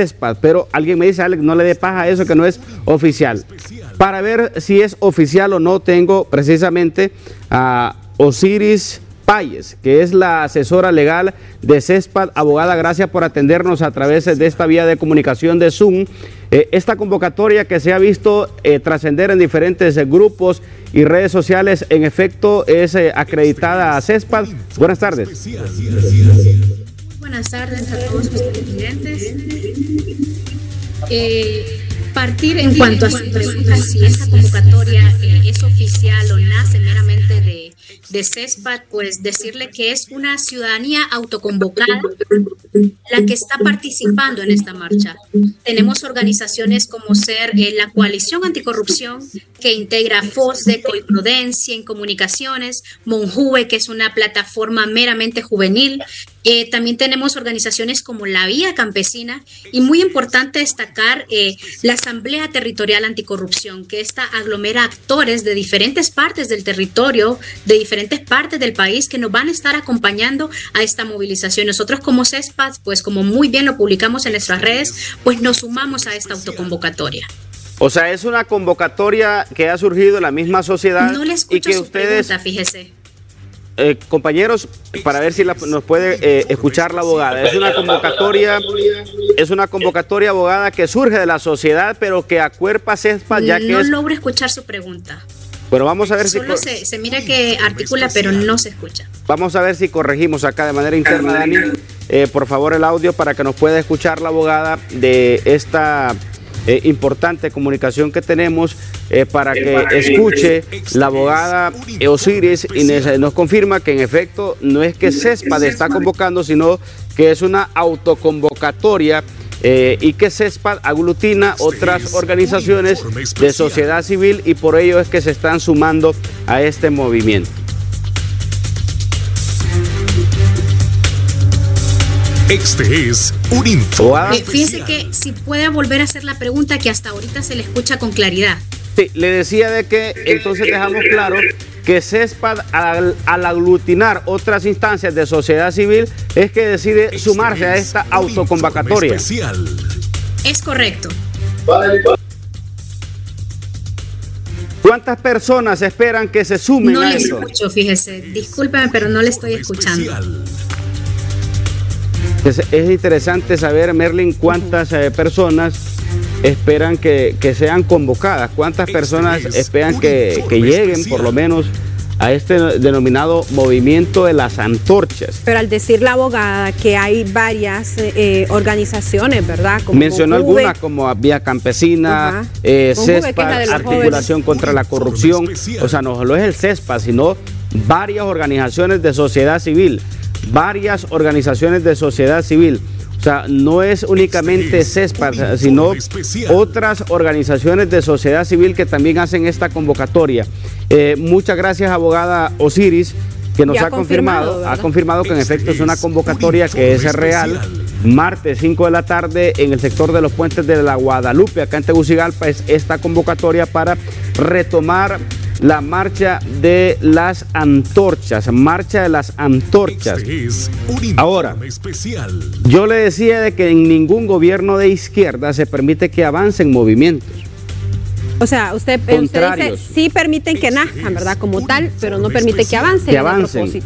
CESPAD, pero alguien me dice, Alex, no le dé paja a eso que no es oficial. Para ver si es oficial o no, tengo precisamente a Osiris Payes, que es la asesora legal de CESPAD. Abogada, gracias por atendernos a través de esta vía de comunicación de Zoom. Eh, esta convocatoria que se ha visto eh, trascender en diferentes eh, grupos y redes sociales, en efecto, es acreditada a CESPAD. Buenas tardes. Buenas tardes a todos los presidentes. partir en cuanto a su pregunta si esta convocatoria es oficial o nace meramente de de CESPAD, pues decirle que es una ciudadanía autoconvocada la que está participando en esta marcha. Tenemos organizaciones como ser eh, la Coalición Anticorrupción, que integra FOSDE, Coiprudencia en comunicaciones, Monjue, que es una plataforma meramente juvenil, eh, también tenemos organizaciones como la Vía Campesina y muy importante destacar eh, la Asamblea Territorial Anticorrupción, que esta aglomera actores de diferentes partes del territorio, de diferentes partes del país que nos van a estar acompañando a esta movilización. Nosotros como CESPAS, pues como muy bien lo publicamos en nuestras redes, pues nos sumamos a esta autoconvocatoria. O sea, es una convocatoria que ha surgido en la misma sociedad no le y que ustedes pregunta, fíjese. Eh, compañeros, para ver si nos puede eh, escuchar la abogada. Es una convocatoria, es una convocatoria abogada que surge de la sociedad, pero que acuerpa CESPA ya que no logro escuchar su pregunta. Bueno, vamos a ver si... Solo se, se mira que articula, pero no se escucha. Vamos a ver si corregimos acá de manera interna, Dani. Eh, por favor, el audio para que nos pueda escuchar la abogada de esta eh, importante comunicación que tenemos eh, para que escuche la abogada Osiris y nos confirma que en efecto no es que CESPAD está convocando, sino que es una autoconvocatoria eh, y que CESPAD aglutina otras organizaciones de sociedad civil y por ello es que se están sumando a este movimiento. Este es un informe. Eh, fíjense que si puede volver a hacer la pregunta que hasta ahorita se le escucha con claridad. Sí, le decía de que entonces dejamos claro que CESPAD al, aglutinar otras instancias de sociedad civil es que decide este sumarse a esta autoconvocatoria. Es correcto. ¿Cuántas personas esperan que se sumen no a le escucho, fíjese. Discúlpeme, pero no le estoy escuchando. Es, interesante saber, Merlin, cuántas eh, personas esperan que, sean convocadas, cuántas personas esperan que, lleguen por lo menos a este denominado movimiento de las antorchas. Pero al decir la abogada que hay varias eh, organizaciones, ¿verdad? Mencionó algunas como Vía Campesina, eh, CESPA, Articulación contra la Corrupción, o sea, no solo es el CESPA, sino varias organizaciones de sociedad civil varias organizaciones de sociedad civil. O sea, no es únicamente CESPA, sino otras organizaciones de sociedad civil que también hacen esta convocatoria. Eh, muchas gracias, abogada Osiris, que nos ha, confirmado, ha confirmado que en efecto es una convocatoria que es real. Martes 5 de la tarde en el sector de los puentes de la Guadalupe, acá en Tegucigalpa, es esta convocatoria para retomar la marcha de las antorchas, marcha de las antorchas. Este Ahora, yo le decía de que en ningún gobierno de izquierda se permite que avancen movimientos. O sea, usted, dice, sí permiten que nazcan, ¿verdad? Como tal, pero no permite que avancen. Que avancen.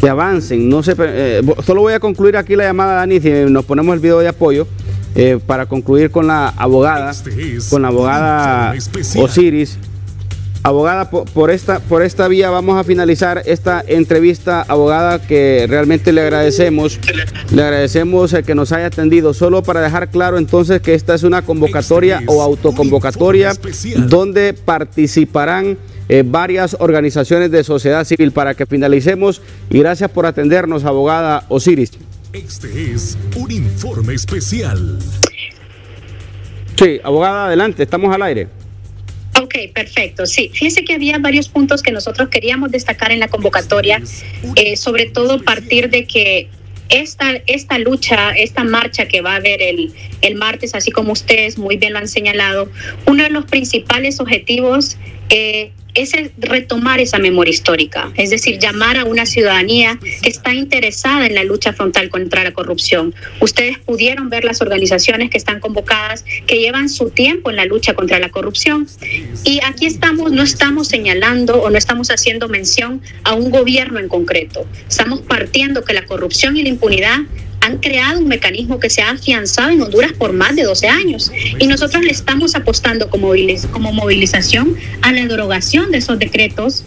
Que avancen. No se, eh, solo voy a concluir aquí la llamada, Dani, si nos ponemos el video de apoyo. Eh, para concluir con la abogada, este con la abogada Osiris, Abogada, por, esta, por esta vía vamos a finalizar esta entrevista, abogada, que realmente le agradecemos. Le agradecemos el que nos haya atendido. Solo para dejar claro entonces que esta es una convocatoria o autoconvocatoria donde participarán eh, varias organizaciones de sociedad civil para que finalicemos. Y gracias por atendernos, abogada Osiris. Este es un informe especial. Sí, abogada, adelante, estamos al aire. Ok, perfecto. Sí, fíjense que había varios puntos que nosotros queríamos destacar en la convocatoria, eh, sobre todo partir de que esta, esta lucha, esta marcha que va a haber el, el martes, así como ustedes muy bien lo han señalado, uno de los principales objetivos eh, es retomar esa memoria histórica, es decir, llamar a una ciudadanía que está interesada en la lucha frontal contra la corrupción. Ustedes pudieron ver las organizaciones que están convocadas, que llevan su tiempo en la lucha contra la corrupción. Y aquí estamos, no estamos señalando o no estamos haciendo mención a un gobierno en concreto. Estamos partiendo que la corrupción y la impunidad han creado un mecanismo que se ha afianzado en Honduras por más de 12 años. Y nosotros le estamos apostando como, como movilización a la derogación de esos decretos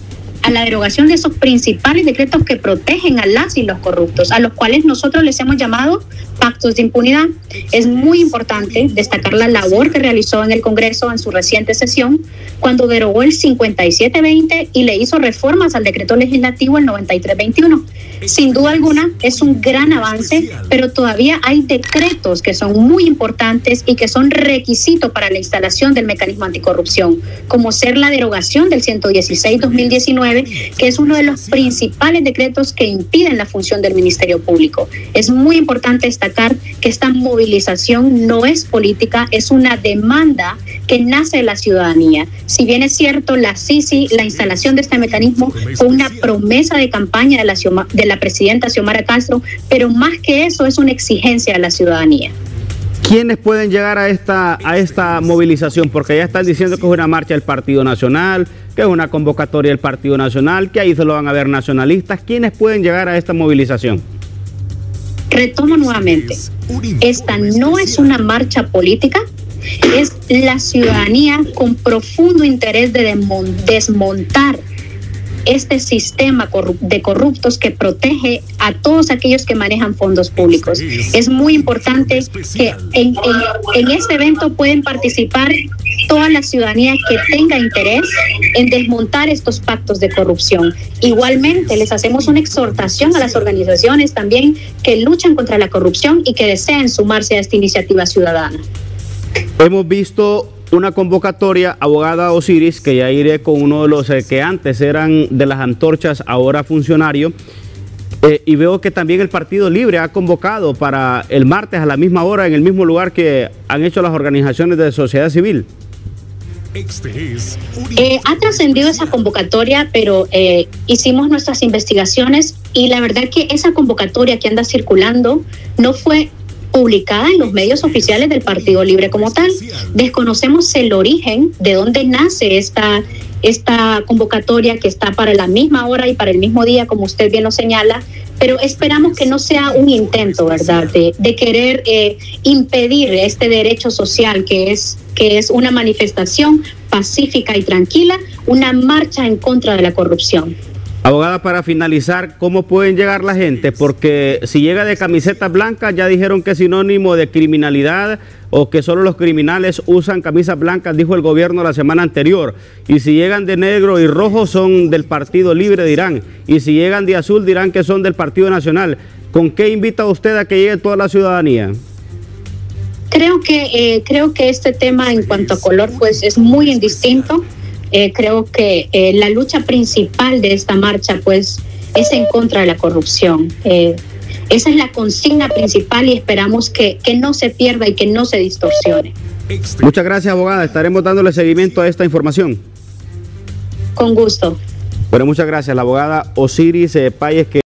a la derogación de esos principales decretos que protegen a las y los corruptos, a los cuales nosotros les hemos llamado pactos de impunidad. Es muy importante destacar la labor que realizó en el Congreso en su reciente sesión, cuando derogó el 5720 y le hizo reformas al decreto legislativo el 9321. Sin duda alguna, es un gran avance, pero todavía hay decretos que son muy importantes y que son requisitos para la instalación del mecanismo anticorrupción, como ser la derogación del 116-2019, que es uno de los principales decretos que impiden la función del Ministerio Público. Es muy importante esta que esta movilización no es política, es una demanda que nace de la ciudadanía. Si bien es cierto, la CICI, la instalación de este mecanismo fue una promesa de campaña de la, de la presidenta Xiomara Castro, pero más que eso es una exigencia de la ciudadanía. ¿Quiénes pueden llegar a esta, a esta movilización? Porque ya están diciendo que es una marcha del Partido Nacional, que es una convocatoria del Partido Nacional, que ahí se lo van a ver nacionalistas. ¿Quiénes pueden llegar a esta movilización? Retomo nuevamente, esta no es una marcha política, es la ciudadanía con profundo interés de desmontar este sistema de corruptos que protege a todos aquellos que manejan fondos públicos. Es muy importante que en, en, este evento pueden participar toda la ciudadanía que tenga interés en desmontar estos pactos de corrupción. Igualmente, les hacemos una exhortación a las organizaciones también que luchan contra la corrupción y que deseen sumarse a esta iniciativa ciudadana. Hemos visto una convocatoria, abogada Osiris, que ya iré con uno de los eh, que antes eran de las antorchas, ahora funcionario. Eh, y veo que también el Partido Libre ha convocado para el martes a la misma hora, en el mismo lugar que han hecho las organizaciones de sociedad civil. Eh, ha trascendido esa convocatoria, pero hicimos nuestras investigaciones y la verdad que esa convocatoria que anda circulando no fue publicada en los medios oficiales del Partido Libre como tal. Desconocemos el origen de dónde nace esta, esta convocatoria que está para la misma hora y para el mismo día, como usted bien lo señala, pero esperamos que no sea un intento, ¿verdad?, de, querer eh, impedir este derecho social que es, que es una manifestación pacífica y tranquila, una marcha en contra de la corrupción. Abogada, para finalizar, ¿cómo pueden llegar la gente? Porque si llega de camiseta blanca, ya dijeron que es sinónimo de criminalidad o que solo los criminales usan camisas blancas, dijo el gobierno la semana anterior. Y si llegan de negro y rojo, son del Partido Libre, dirán. Y si llegan de azul, dirán que son del Partido Nacional. ¿Con qué invita usted a que llegue toda la ciudadanía? Creo que, eh, creo que este tema en cuanto a color pues es muy indistinto. Eh, creo que eh, la lucha principal de esta marcha pues es en contra de la corrupción. Eh, esa es la consigna principal y esperamos que, que no se pierda y que no se distorsione. Muchas gracias, abogada. Estaremos dándole seguimiento a esta información. Con gusto. Bueno, muchas gracias. La abogada Osiris Payes que